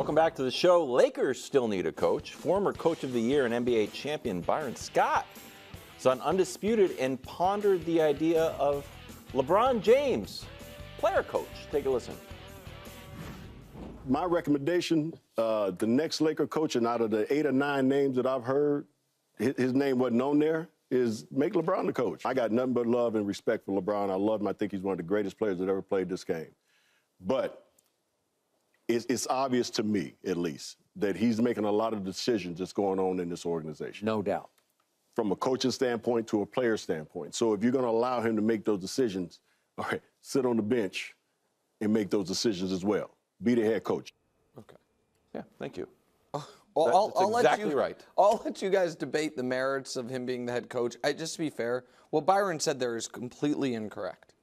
Welcome back to the show. Lakers still need a coach. Former coach of the year and NBA champion Byron Scott is on Undisputed and pondered the idea of LeBron James, player coach. Take a listen. My recommendation, uh, the next Laker coach, and out of the eight or nine names that I've heard, his, name wasn't on there, is make LeBron the coach. I got nothing but love and respect for LeBron. I love him. I think he's one of the greatest players that ever played this game. But it's, it's obvious to me, at least, that he's making a lot of decisions that's going on in this organization. No doubt. From a coaching standpoint to a player standpoint. So if you're going to allow him to make those decisions, all right, sit on the bench and make those decisions as well. Be the head coach. Okay. Yeah, thank you. Uh, well, That- I'll, that's I'll exactly let you, right. I'll let you guys debate the merits of him being the head coach. I, just to be fair, what Byron said there is completely incorrect.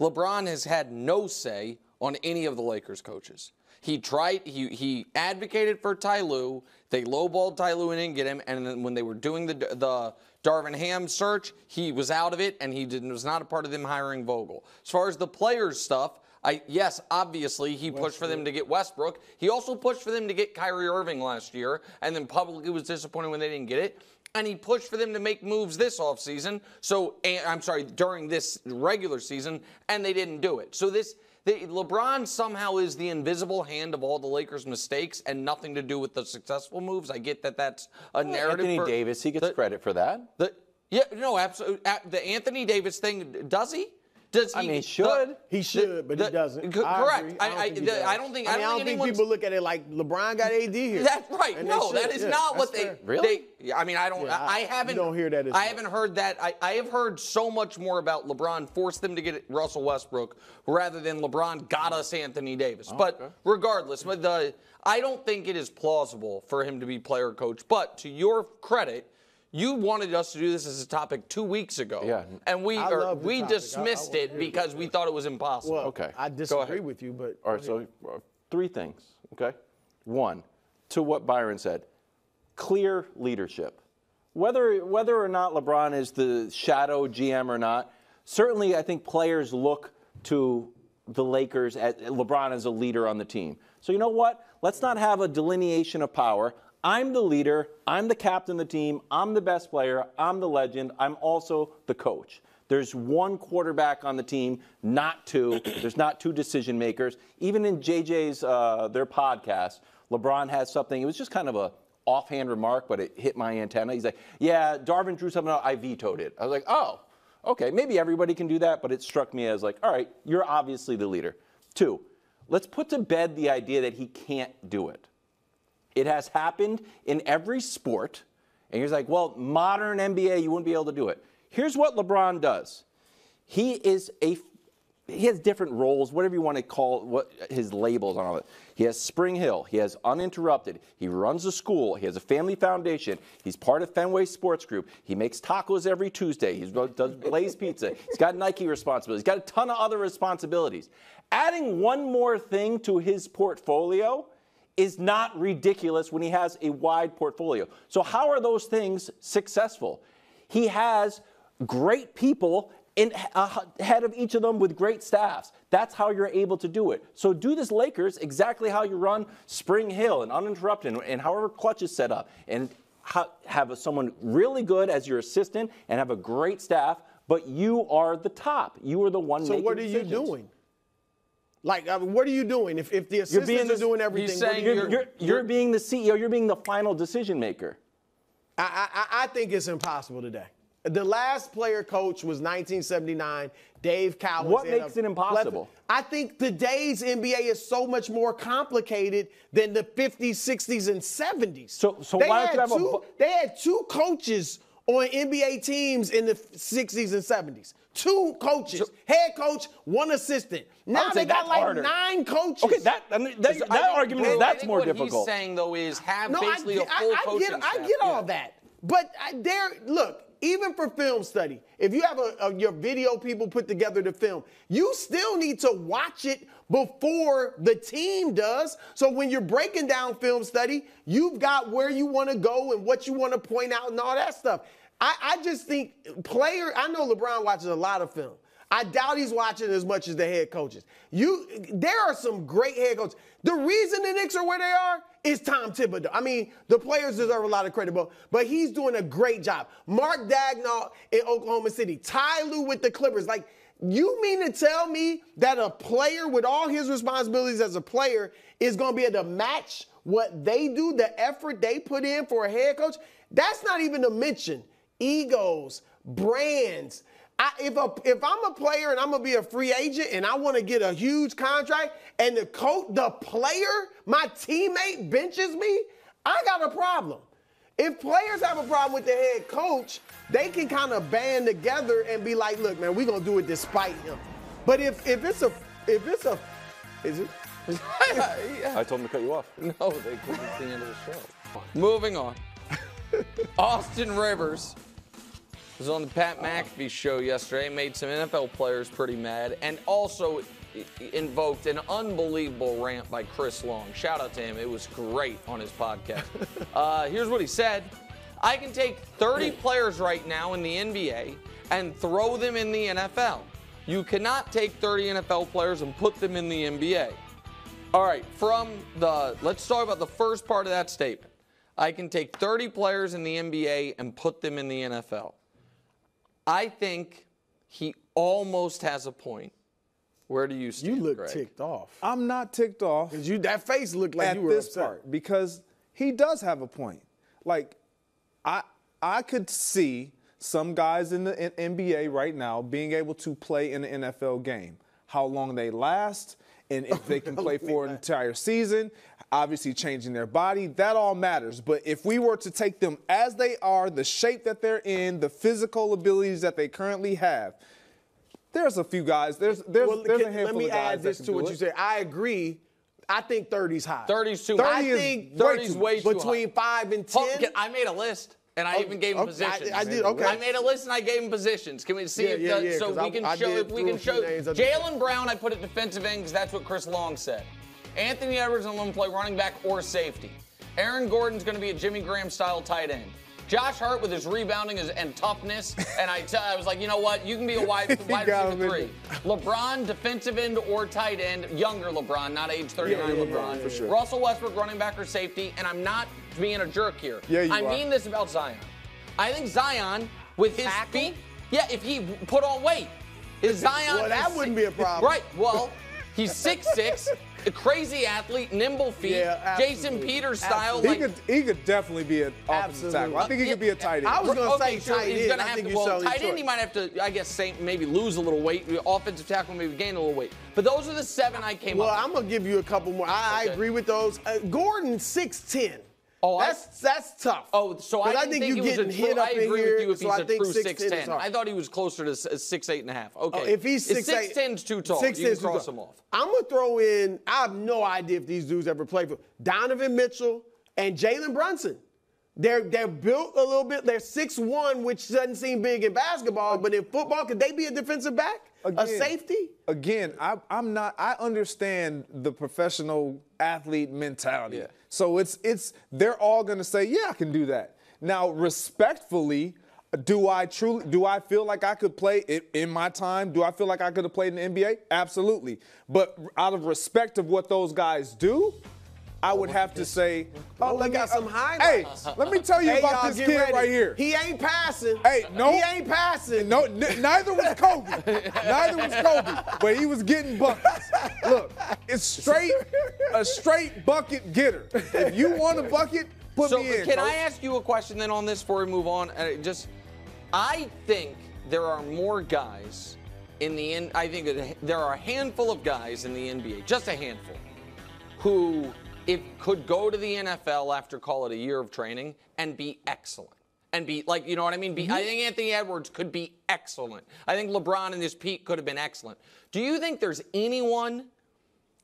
LeBron has had no say on any of the Lakers coaches. He tried. He he advocated for Ty Lue. They lowballed Ty Lue and didn't get him. And then when they were doing the the Darvin Ham search, he was out of it, and he didn't, was not a part of them hiring Vogel. As far as the players stuff, I yes, obviously he pushed for them to get Westbrook. He also pushed for them to get Kyrie Irving last year, and then publicly was disappointed when they didn't get it. And he pushed for them to make moves this offseason. So and, I'm sorry, during this regular season, and they didn't do it. So this the, LeBron somehow is the invisible hand of all the Lakers' mistakes and nothing to do with the successful moves. I get that that's a narrative. Anthony for- Davis, he gets the- credit for that. the, yeah, no, absolutely. The Anthony Davis thing, does he? Does he? I mean, he should. He should, but the- he doesn't. co- correct. agree. I, don't I, think does. I don't think. I, I, mean, don't I think don't think anyone's- people look at it like LeBron got AD here. That's right. And they No, should. that is Yeah, not what they. fair. Really? They, I mean, I don't. Yeah, I, I I- you haven't. don't hear that as I much. haven't heard that. I, I have heard so much more about LeBron forced them to get Russell Westbrook rather than LeBron got us Anthony Davis. but regardless, but the I don't think it is plausible for him to be player coach. But to your credit. You wanted us to do this as a topic two weeks ago, Yeah. and we I or we topic. I- I dismissed it because we thought it was impossible. Well, Okay. I disagree with you, but All right, so uh, three things, okay? One, to what Byron said, clear leadership. Whether whether or not LeBron is the shadow GM or not, certainly I think players look to the Lakers at LeBron as a leader on the team. So you know what? Let's not have a delineation of power. I'm the leader, I'm the captain of the team, I'm the best player, I'm the legend, I'm also the coach. There's one quarterback on the team, not two. There's not two decision makers. Even in JJ's uh, their podcast, LeBron has something. It was just kind of a offhand remark, but it hit my antenna. He's like, "Yeah, Darvin drew something out. I vetoed it." I was like, "Oh, okay. Maybe everybody can do that." But it struck me as like, "All right, you're obviously the leader." Two, let's put to bed the idea that he can't do it. It has happened in every sport. And he's like, well, modern NBA, you wouldn't be able to do it. Here's what LeBron does. He is a he has different roles, whatever you want to call what his labels on all it. He has SpringHill. He has Uninterrupted. He runs a school. He has a family foundation. He's part of Fenway Sports Group. He makes tacos every Tuesday. He does Blaze Pizza. He's got Nike responsibilities. He's got a ton of other responsibilities. Adding one more thing to his portfolio is not ridiculous when he has a wide portfolio. So, how are those things successful? He has great people in, uh, ahead of each of them with great staffs. That's how you're able to do it. So, do this Lakers exactly how you run SpringHill and uninterrupted and, however Klutch is set up. And ha- have someone really good as your assistant and have a great staff, but you are the top. You are the one so making what are you decisions. doing? Like, I mean, what are you doing? If, if the assistants being are the- doing everything, he's saying you You're, you're, you're being the CEO, you're being the final decision maker. I, I, I think it's impossible today. The last player coach was 1979, Dave Cowens. What makes it impossible? I think today's NBA is so much more complicated than the 50s, 60s, and 70s. So- so they why don't had you have a two, They had two coaches on NBA teams in the 60s and 70s. Two coaches, head coach, one assistant. Now they got like harder. nine coaches. Okay, that, I mean, that, that I argument Bro, is I that's think more what difficult. He's saying though is have No, I basically get, a full I, I coaching get, I get all Yeah. that. But I, there, look, even for film study, if you have a, a- your video people put together the film, you still need to watch it before the team does. So when you're breaking down film study, you've got where you want to go and what you want to point out and all that stuff. I, I just think player. I know LeBron watches a lot of film. I doubt he's watching as much as the head coaches. You, there are some great head coaches. The reason the Knicks are where they are is Tom Thibodeau. I mean, the players deserve a lot of credit, but, but he's doing a great job. Mark Daigneault in Oklahoma City, Ty Lue with the Clippers. Like, you mean to tell me that a player with all his responsibilities as a player is going to be able to match what they do, the effort they put in for a head coach? That's not even to mention egos, brands. I, if, a, if I'm a player and I'm gonna be a free agent and I want to get a huge contract and the coach, the player, my teammate benches me, I got a problem. If players have a problem with the head coach, they can kind of band together and be like, "Look, man, we're gonna do it despite him." But if if it's a if it's a is it? I told him to cut you off. No, they couldn't at the end of the show. Moving on. Austin Rivers was on the Pat McAfee show yesterday, made some NFL players pretty mad, and also invoked an unbelievable rant by Chris Long. Shout out to him. It was great on his podcast. uh, here's what he said I can take 30 players right now in the NBA and throw them in the NFL. You cannot take 30 NFL players and put them in the NBA. All right, from the, let's talk about the first part of that statement. I can take 30 players in the NBA and put them in the NFL. I think he almost has a point. Where do you stand, You look Greg? ticked off. I'm not ticked off Cause you that face looked like at you were this upset. part because he does have a point. Like, I I could see some guys in the N- NBA right now being able to play in the NFL game. How long they last, and if they can play for an entire season. Obviously, changing their body, that all matters. But if we were to take them as they are, the shape that they're in, the physical abilities that they currently have, there's a few guys. There's there's, Well, there's a can- handful let me of guys add this to what do you said. I agree. I think 30's high. 30's too 30 high. I is think way 30's too way too between high. five and oh, ten. Hold- I made a list, and I Oh, even gave him okay, I- positions. I did, okay. I made a list and I gave him positions. Can we see Yeah, if yeah, the, yeah, so 'cause we I- can I show did if we can show names up there. Jaylen Brown? I put at defensive end because that's what Chris Long said. Anthony Edwards and him play running back or safety. Aaron Gordon's going to be a Jimmy Graham style tight end. Josh Hart with his rebounding and toughness, and I, t- I was like, you know what? You can be a wide, wide got receiver three. LeBron, defensive end or tight end, younger LeBron, not age 39 Yeah, yeah, LeBron. yeah, for sure. Russell Westbrook, running back or safety, and I'm not being a jerk here. Yeah, you I are. mean this about Zion. I think Zion, with his Tackle? feet, yeah, if he put on weight, is Zion. Well, that is wouldn't be a problem. Right. Well, he's 6'6", a crazy athlete, nimble feet, Yeah, Jason. Peters style. He like, could he could definitely be an offensive Absolutely. tackle. I think he could be a tight end. I was gonna okay, say sure, tight he's gonna have to. Well, tight end, he might have to. I guess say, maybe lose a little weight. Offensive tackle, maybe gain a little weight. But those are the seven I came Well, up. Well, I'm gonna give you a couple more. I, Okay. I agree with those. Uh, Gordon six ten. Oh, I- that's that's tough. Oh, so I, didn't think, think you getting true, hit up I in here. you if so he's I a think true 6'10" is 6'10". hard. I thought he was closer to s- uh, six eight and a half. Oh, okay. Oh, if he's Is six eight, 6'10's too tall. Six you can cross him off. I'm gonna throw in. I have no idea if these dudes ever played for Donovan Mitchell and Jalen Brunson. They're they're built a little bit. They're six one, which doesn't seem big in basketball, but in football, could they be a defensive back, a safety? Again, I, I'm not. I understand the professional athlete mentality. Yeah. So it's it's they're all gonna say, yeah, I can do that. Now, respectfully, do I truly do I feel like I could play it in my time? Do I feel like I could have played in the NBA? Absolutely. But out of respect of what those guys do, I would have to say, Oh, let we got me- some uh, highlights. Hey, let me tell you Hey, about this get kid ready. right here. He ain't passing. Hey, no. He ain't passing. No, n- neither was Kobe. neither was Kobe, but he was getting buckets. Look, it's straight a straight bucket getter. If you want a bucket, put So me in. can coach. I ask you a question then on this before we move on? Uh, just, I think there are more guys in the end. I think there are a handful of guys in the NBA, just a handful, who if could go to the NFL after call it a year of training and be excellent. And be like, you know what I mean? Be, Mm-hmm. I think Anthony Edwards could be excellent. I think LeBron in his peak could have been excellent. Do you think there's anyone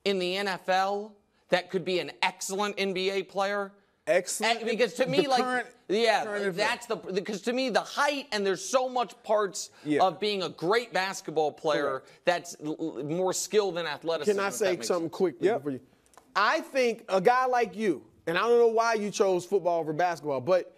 in the NFL that could be an excellent NBA player? Excellent. And because to me, like, current- yeah, current that's the because to me the height and there's so much parts Yeah. of being a great basketball player that's l- l- more skill than athleticism. Can I say something sense. quickly Yep. I think a guy like you, and I don't know why you chose football over basketball, but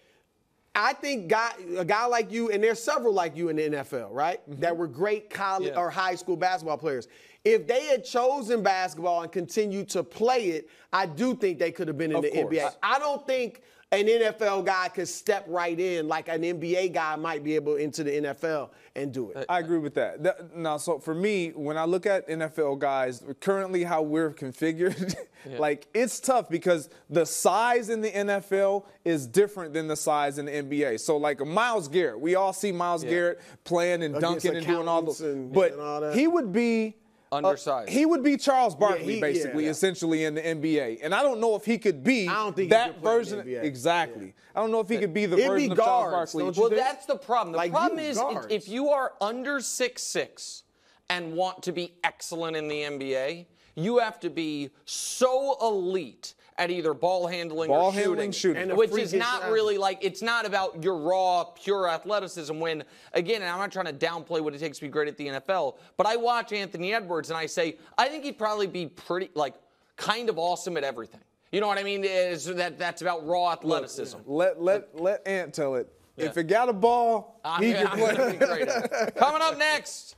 I think guy, a guy like you, and there's several like you in the NFL, right? Mm-hmm. That were great college Yeah. or high school basketball players. If they had chosen basketball and continued to play it, I do think they could have been in Of the course. NBA. I don't think an NFL guy could step right in like an NBA guy might be able into the NFL and do it. I agree with that. that. Now, so for me, when I look at NFL guys, currently how we're configured, like it's tough because the size in the NFL is different than the size in the NBA. So, like Myles Garrett, we all see Myles Garrett playing and Against dunking and doing all accountants those, and- but and all that. he would be. Uh, he would be Charles Barkley, he- basically, yeah. essentially in the NBA, and I don't know if he could be I don't think that could play in the version. Exactly, I don't know if he could be the It'd version be of Charles Barkley. Well, that's the problem. The Like problem is guards. if, if you are under six six and want to be excellent in the NBA, you have to be so elite at either ball handling Ball or shooting, handling, shooting. And which is not athlete. really like it's not about your raw, pure athleticism. When again, and I'm not trying to downplay what it takes to be great at the NFL, but I watch Anthony Edwards and I say I think he'd probably be pretty like kind of awesome at everything. You know what I mean? Is that that's about raw athleticism. Let let let Ant tell it. If Yeah. it got a ball, I'm, he can I'm play. be great. Coming up next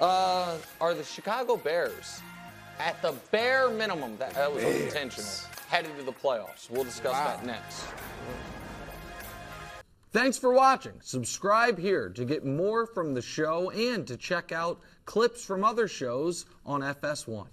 uh, are the Chicago Bears at the bare minimum. That, that was unintentional. Headed to the playoffs. We'll discuss that next. Thanks for watching. Subscribe here to get more from the show and to check out clips from other shows on FS1.